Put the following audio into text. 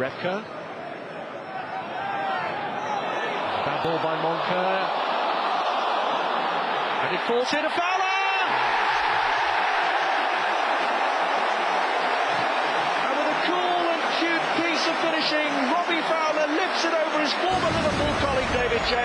Repka. Bad ball by Moncur. And it falls in a Fowler! And with a cool and cute piece of finishing, Robbie Fowler lifts it over his former Liverpool colleague David James.